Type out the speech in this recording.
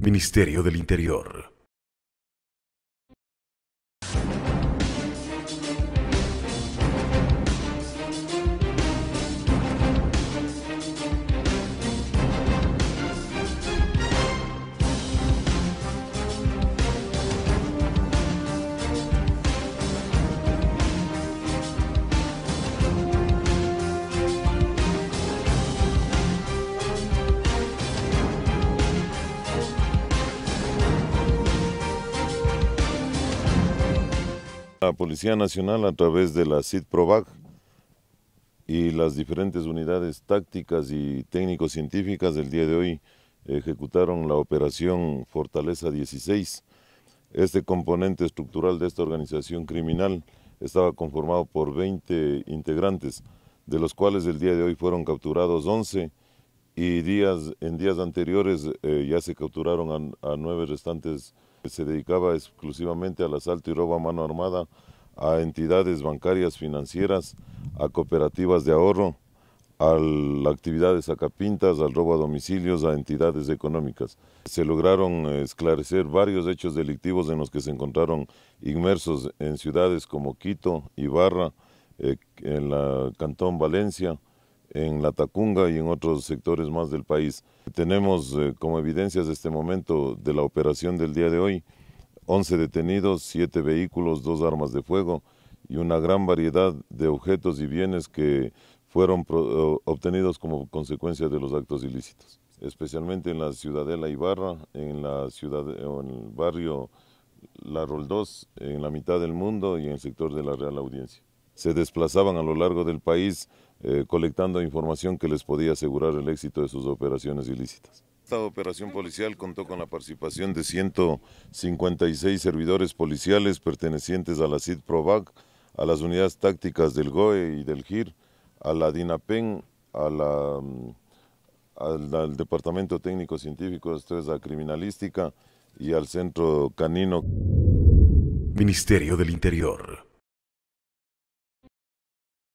Ministerio del Interior. La Policía Nacional a través de la CID-PROVAC y las diferentes unidades tácticas y técnico-científicas del día de hoy ejecutaron la operación Fortaleza 16. Este componente estructural de esta organización criminal estaba conformado por 20 integrantes, de los cuales el día de hoy fueron capturados 11 y días, en días anteriores eh, ya se capturaron a, a nueve restantes se dedicaba exclusivamente al asalto y robo a mano armada a entidades bancarias financieras, a cooperativas de ahorro, a actividades acapintas, al robo a domicilios, a entidades económicas. Se lograron esclarecer varios hechos delictivos en los que se encontraron inmersos en ciudades como Quito, Ibarra, eh, en la Cantón Valencia, en La Tacunga y en otros sectores más del país. Tenemos eh, como evidencias de este momento de la operación del día de hoy 11 detenidos, 7 vehículos, 2 armas de fuego y una gran variedad de objetos y bienes que fueron obtenidos como consecuencia de los actos ilícitos, especialmente en la Ciudadela Ibarra, en, la ciudad, en el barrio La Roldós, en la mitad del mundo y en el sector de la Real Audiencia. Se desplazaban a lo largo del país eh, colectando información que les podía asegurar el éxito de sus operaciones ilícitas. Esta operación policial contó con la participación de 156 servidores policiales pertenecientes a la CID PROVAC, a las unidades tácticas del GOE y del GIR, a la DINAPEN, a la, mm, al, al, Departamento Técnico Científico, esto es la Criminalística, y al Centro Canino. Ministerio del Interior.